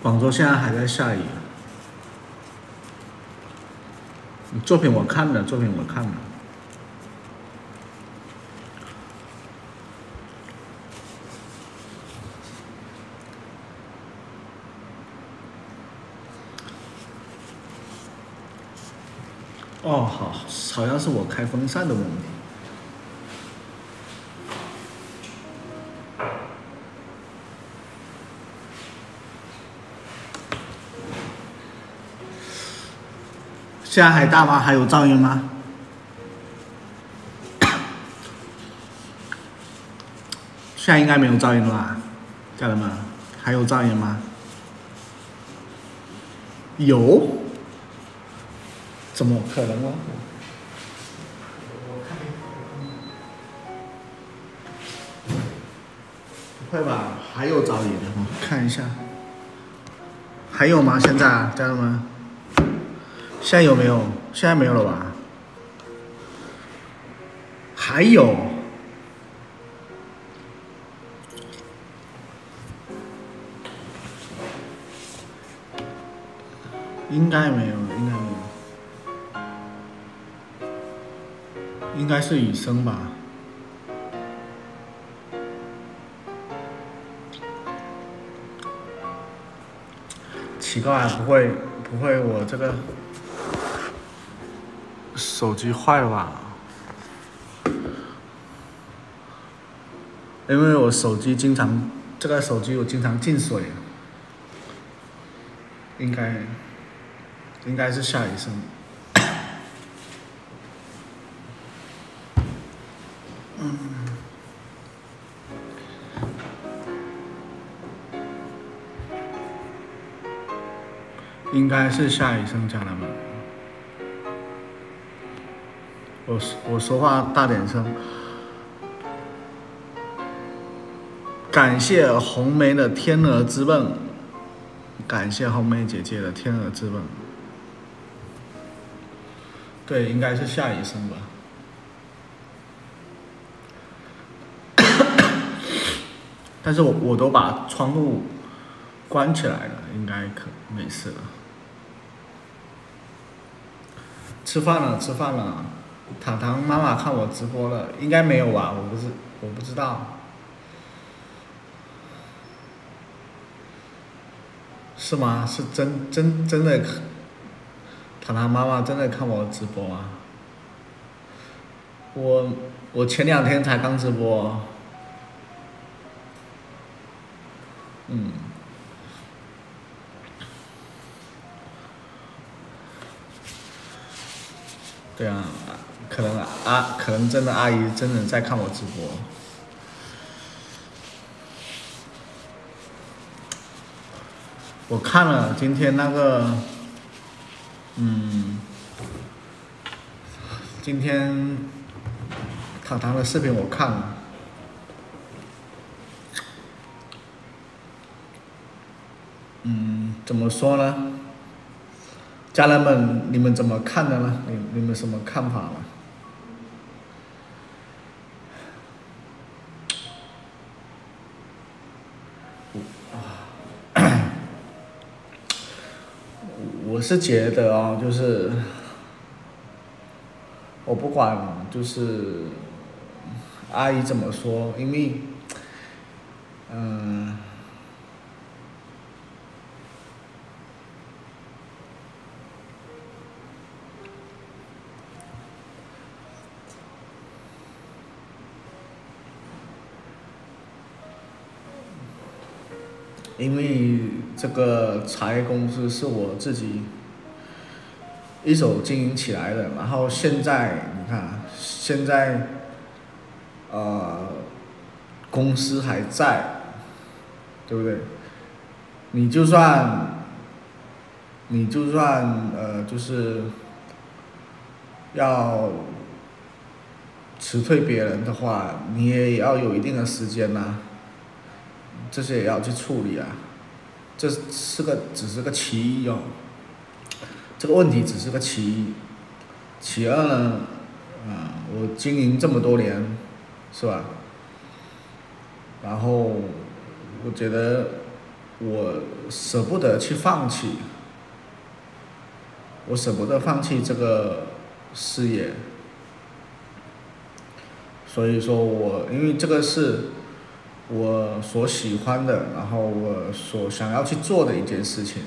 广州现在还在下雨。作品我看了，作品我看了。哦，好，好像是我开风扇的问题。现在还大吗？还有噪音吗？现在应该没有噪音了吧，家人们？还有噪音吗？有？怎么可能呢？不会吧？还有噪音？我看一下，还有吗？现在，家人们？现在有没有？现在没有了吧？还有？应该没有，应该没有，应该是雨声吧？奇怪，不会，不会，我这个。手机坏了吧？因为我手机经常，这个手机我经常进水，应该，应该是下雨声，应该是下雨声讲的吧。我我说话大点声。感谢红梅的天鹅之梦，感谢红梅姐姐的天鹅之梦。对，应该是下雨声吧。但是我我都把窗户关起来了，应该可没事了。吃饭了，吃饭了。糖糖妈妈看我直播了，应该没有吧？我不是，我不知道，是吗？是真真真的？糖糖妈妈真的看我直播啊？我我前两天才刚直播，嗯，对啊。可能啊，可能真的阿姨真的在看我直播。我看了今天那个，嗯，今天糖糖的视频我看了，嗯，怎么说呢？家人们，你们怎么看的呢？你你们什么看法呢？我是觉得哦，就是我不管，就是阿姨怎么说，因为，嗯，因为。这个茶叶公司是我自己一手经营起来的，然后现在你看，现在呃公司还在，对不对？你就算你就算呃就是要辞退别人的话，你也要有一定的时间呐，这些也要去处理啊。这是个只是个其一哦，这个问题只是个其一，其二呢，啊，我经营这么多年，是吧？然后我觉得我舍不得去放弃，我舍不得放弃这个事业，所以说我因为这个是我所喜欢的，然后我所想要去做的一件事情，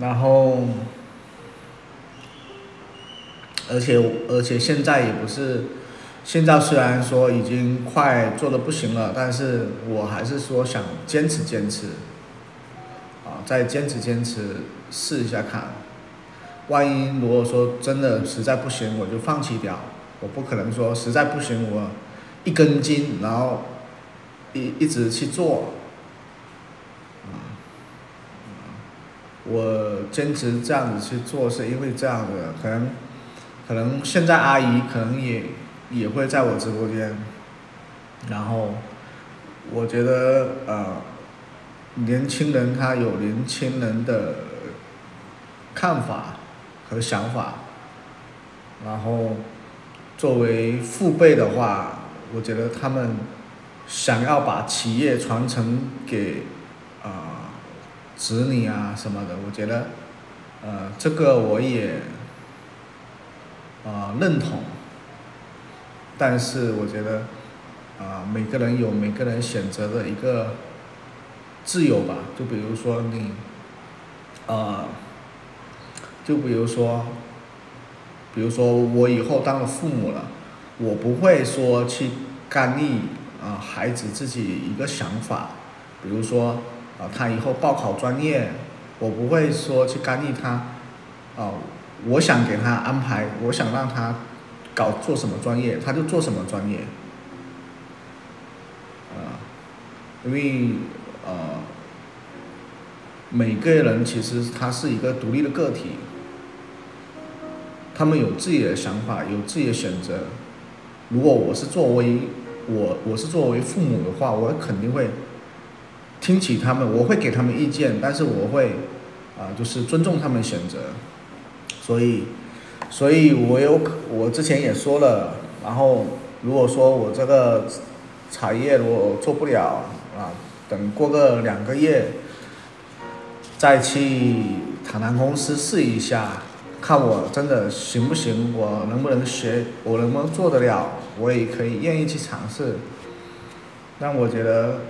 然后。而且而且现在也不是，现在虽然说已经快做的不行了，但是我还是说想坚持坚持，啊，再坚持坚持试一下看，万一如果说真的实在不行，我就放弃掉，我不可能说实在不行我一根筋，然后一一直去做，我坚持这样子去做是因为这样的可能。可能现在阿姨可能也也会在我直播间，然后我觉得呃，年轻人他有年轻人的看法和想法，然后作为父辈的话，我觉得他们想要把企业传承给子女啊什么的，我觉得呃这个我也。啊，认同。但是我觉得，啊，每个人有每个人选择的一个自由吧。就比如说你，啊，就比如说，比如说我以后当了父母了，我不会说去干预啊孩子自己一个想法。比如说啊，他以后报考专业，我不会说去干预他，啊。我想给他安排，我想让他搞做什么专业，他就做什么专业。啊，因为呃，每个人其实他是一个独立的个体，他们有自己的想法，有自己的选择。如果我是作为我我是作为父母的话，我肯定会听取他们，我会给他们意见，但是我会啊，就是尊重他们选择。所以，所以我有我之前也说了，然后如果说我这个茶叶如果做不了啊，等过个两个月，再去坦坦公司试一下，看我真的行不行，我能不能学，我能不能做得了，我也可以愿意去尝试。但我觉得，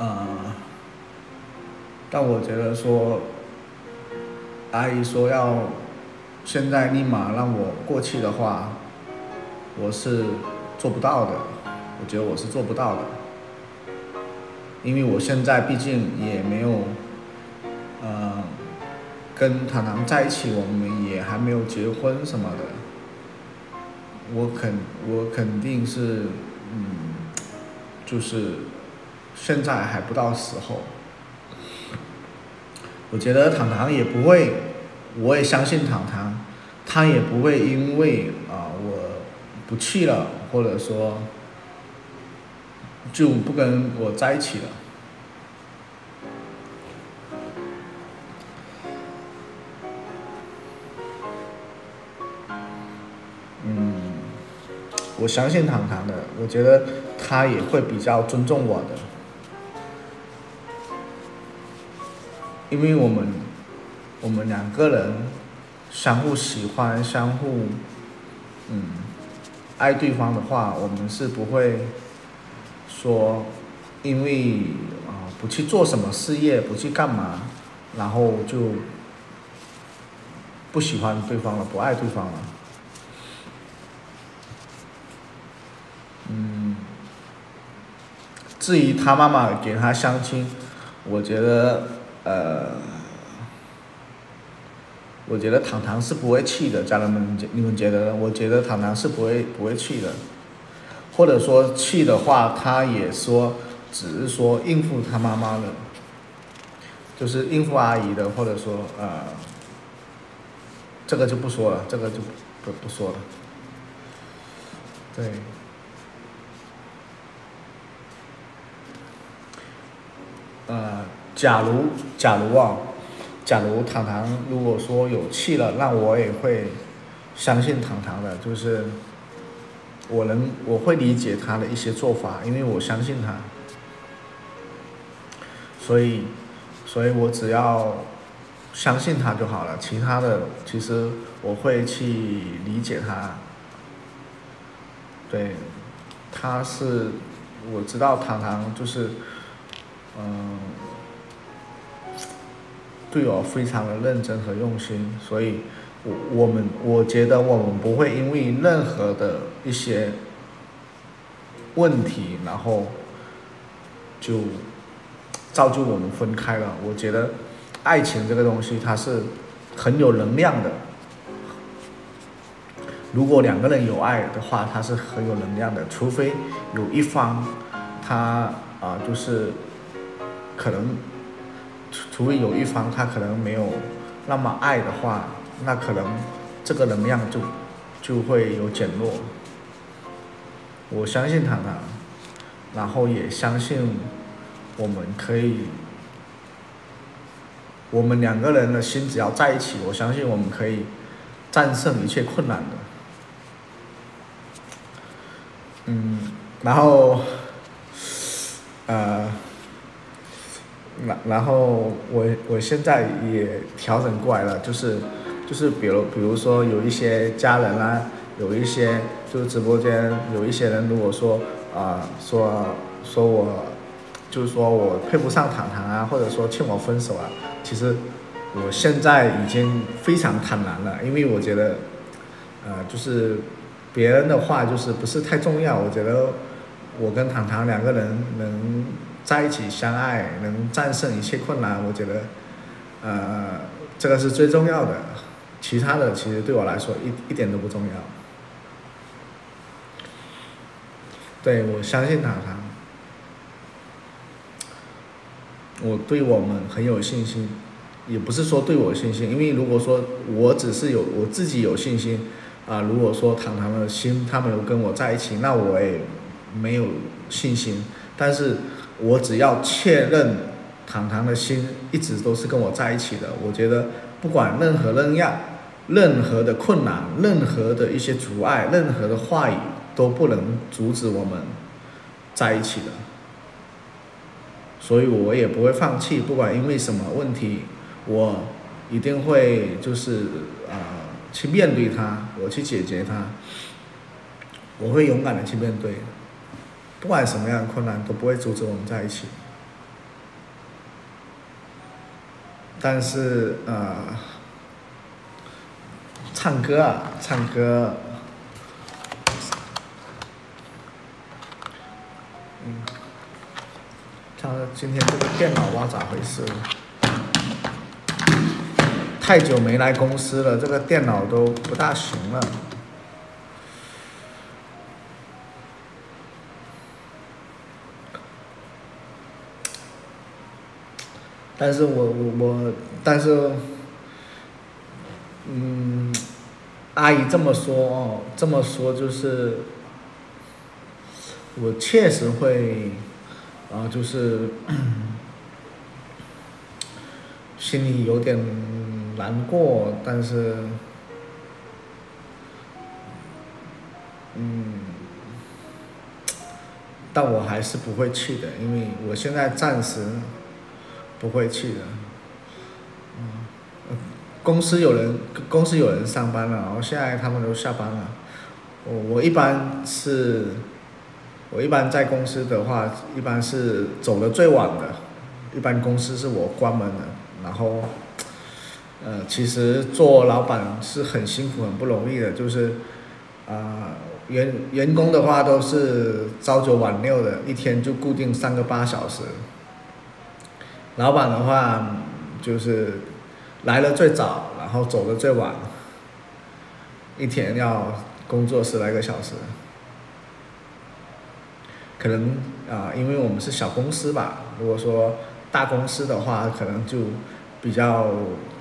呃，但我觉得说。阿姨说要现在立马让我过去的话，我是做不到的。我觉得我是做不到的，因为我现在毕竟也没有，呃，跟糖糖在一起，我们也还没有结婚什么的。我肯，我肯定是，嗯，就是现在还不到时候。我觉得糖糖也不会，我也相信糖糖，他也不会因为啊我不去了，或者说就不跟我在一起了。嗯，我相信糖糖的，我觉得他也会比较尊重我的。因为我们，我们两个人相互喜欢、相互，嗯，爱对方的话，我们是不会说，因为啊不去做什么事业，不去干嘛，然后就不喜欢对方了，不爱对方了。嗯，至于他妈妈给他相亲，我觉得。呃，我觉得糖糖是不会去的，家人们，你们觉得呢？我觉得糖糖是不会不会去的，或者说去的话，他也说只是说应付他妈妈的，就是应付阿姨的，或者说呃，这个就不说了，这个就不不说了，对，呃。假如，假如啊，假如糖糖如果说有气了，那我也会相信糖糖的，就是我能我会理解他的一些做法，因为我相信他，所以，所以我只要相信他就好了，其他的其实我会去理解他。对，他是我知道糖糖就是，嗯，对我非常的认真和用心，所以。我我们我觉得我们不会因为任何的一些问题，然后就造就我们分开了。我觉得爱情这个东西它是很有能量的。如果两个人有爱的话，它是很有能量的。除非有一方他啊，就是可能除除非有一方他可能没有那么爱的话。那可能这个能量就就会有减弱。我相信他呢，然后也相信我们可以，我们两个人的心只要在一起，我相信我们可以战胜一切困难的。嗯，然后，呃，然然后我我现在也调整过来了，就是。就是比如，比如说有一些家人啦，有一些就是直播间有一些人，如果说啊说说我，就是说我配不上糖糖啊，或者说劝我分手啊，其实我现在已经非常坦然了，因为我觉得，呃，就是别人的话就是不是太重要，我觉得我跟糖糖两个人能在一起相爱，能战胜一切困难，我觉得，呃，这个是最重要的。其他的其实对我来说一一点都不重要，对我相信他，他，我对我们很有信心，也不是说对我信心，因为如果说我只是有我自己有信心，啊，如果说糖糖的心他没有跟我在一起，那我也没有信心，但是我只要确认糖糖的心一直都是跟我在一起的，我觉得不管任何任样。任何的困难，任何的一些阻碍，任何的话语都不能阻止我们在一起的。所以我也不会放弃，不管因为什么问题，我一定会就是啊去面对它，我去解决它。我会勇敢的去面对，不管什么样的困难都不会阻止我们在一起。但是啊。唱歌啊，唱歌。嗯，他今天这个电脑哇咋回事？太久没来公司了，这个电脑都不大行了。但是我我我，但是，嗯。阿姨这么说哦，这么说就是，我确实会，啊，就是 心里有点难过，但是，嗯，但我还是不会去的，因为我现在暂时不会去的。嗯公司有人，公司有人上班了，然后现在他们都下班了。我我一般是，我一般在公司的话，一般是走的最晚的，一般公司是我关门的。然后，呃，其实做老板是很辛苦、很不容易的，就是，啊，员员工的话都是朝九晚六的，一天就固定上个八小时。老板的话，就是。来的最早，然后走的最晚，一天要工作十来个小时，可能啊，因为我们是小公司吧，如果说大公司的话，可能就比较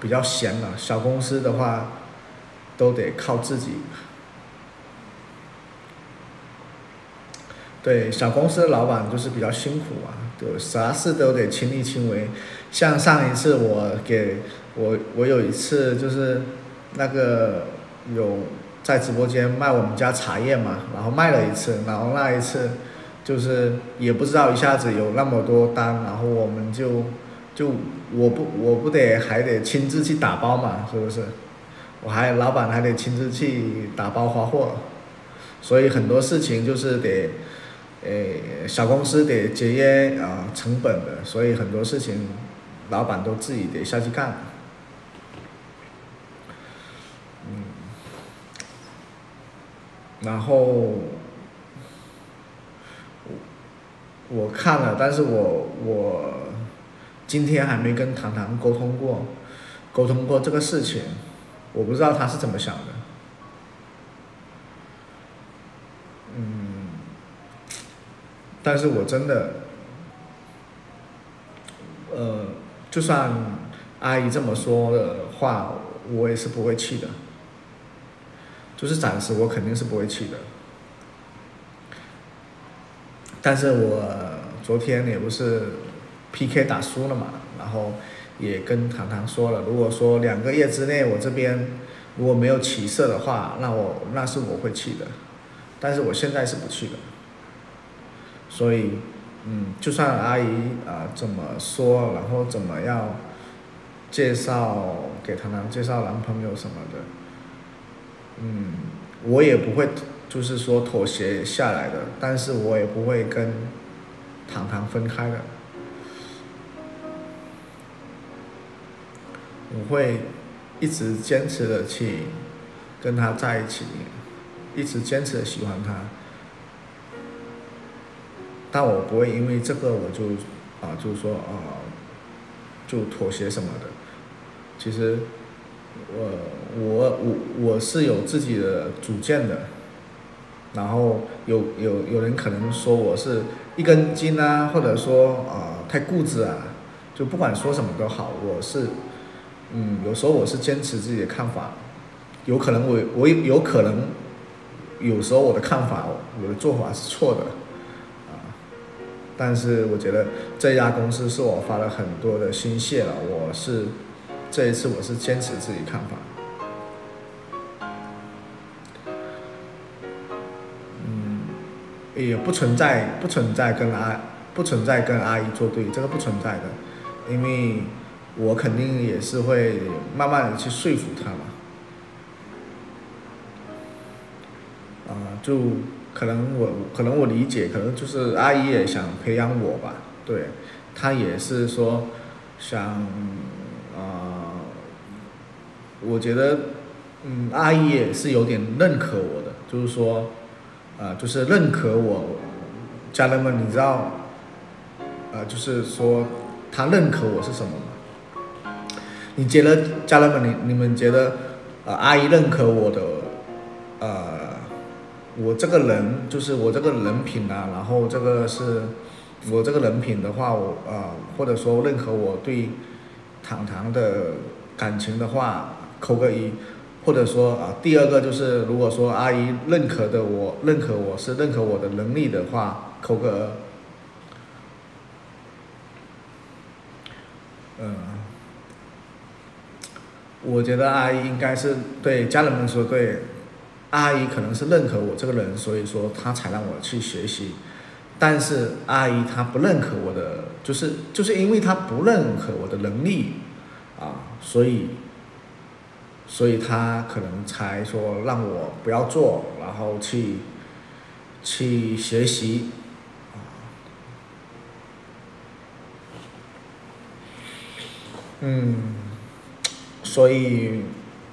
比较闲了。小公司的话，都得靠自己。对，小公司的老板就是比较辛苦啊，就啥事都得亲力亲为。像上一次我给。我我有一次就是那个有在直播间卖我们家茶叶嘛，然后卖了一次，然后那一次就是也不知道一下子有那么多单，然后我们就就我不我不得还得亲自去打包嘛，是不是？我还老板还得亲自去打包发货，所以很多事情就是得，诶，小公司得节约啊成本的，所以很多事情老板都自己得下去干。嗯，然后我我看了，但是我我今天还没跟糖糖沟通过，沟通过这个事情。我不知道他是怎么想的，嗯，但是我真的，呃，就算阿姨这么说的话，我也是不会气的，就是暂时我肯定是不会气的，但是我昨天也不是 PK 打输了嘛，然后。也跟糖糖说了，如果说两个月之内我这边如果没有起色的话，那我那是我会去的，但是我现在是不去的。所以，嗯，就算阿姨啊怎么说，然后怎么样介绍给糖糖介绍男朋友什么的，嗯，我也不会就是说妥协下来的，但是我也不会跟糖糖分开的。我会一直坚持的去跟他在一起，一直坚持的喜欢他，但我不会因为这个我就啊，就是说啊，就妥协什么的。其实我我我我是有自己的主见的，然后有有有人可能说我是一根筋啊，或者说啊太固执啊，就不管说什么都好，我是。嗯，有时候我是坚持自己的看法，有可能我我有可能，有时候我的看法我的做法是错的，但是我觉得这家公司是我花了很多的心血了，我是这一次我是坚持自己看法，嗯，也不存在不存在跟阿不存在跟阿姨作对，这个不存在的，因为。我肯定也是会慢慢的去说服她嘛，啊，就可能我可能我理解，可能就是阿姨也想培养我吧，对，她也是说想，啊，我觉得，嗯，阿姨也是有点认可我的，就是说，啊，就是认可我，家人们，你知道，啊，就是说，她认可我是什么吗？你觉得家人们，你你们觉得，呃，阿姨认可我的，呃，我这个人就是我这个人品啊，然后这个是，我这个人品的话，我呃，或者说认可我对糖糖的感情的话，扣个一，或者说啊，第二个就是如果说阿姨认可的我，认可我是认可我的能力的话，扣个二，嗯。我觉得阿姨应该是对家人们说对，阿姨可能是认可我这个人，所以说她才让我去学习。但是阿姨她不认可我的，就是就是因为她不认可我的能力，啊，所以，所以她可能才说让我不要做，然后去，去学习，嗯。所以，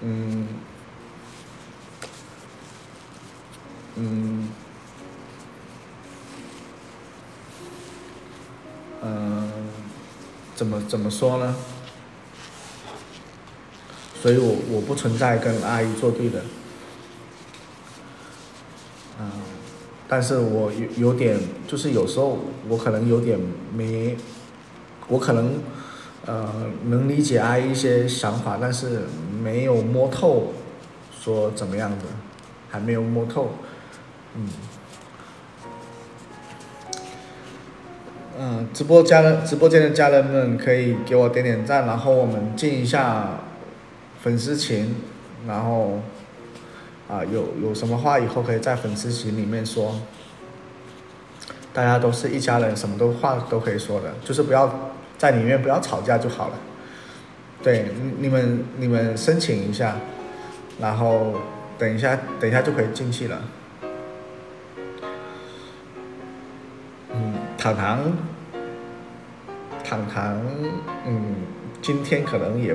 嗯，嗯，嗯，怎么怎么说呢？所以我我不存在跟阿姨作对的，嗯，但是我有有点，就是有时候我可能有点没，我可能。呃，能理解阿姨一些想法，但是没有摸透，说怎么样的，还没有摸透，嗯，直播家人，直播间的家人们可以给我点点赞，然后我们进一下粉丝群，然后啊，有有什么话以后可以在粉丝群里面说。大家都是一家人，什么都话都可以说的，就是不要在里面不要吵架就好了。对，你们你们申请一下，然后等一下等一下就可以进去了。糖糖，糖糖，嗯，今天可能也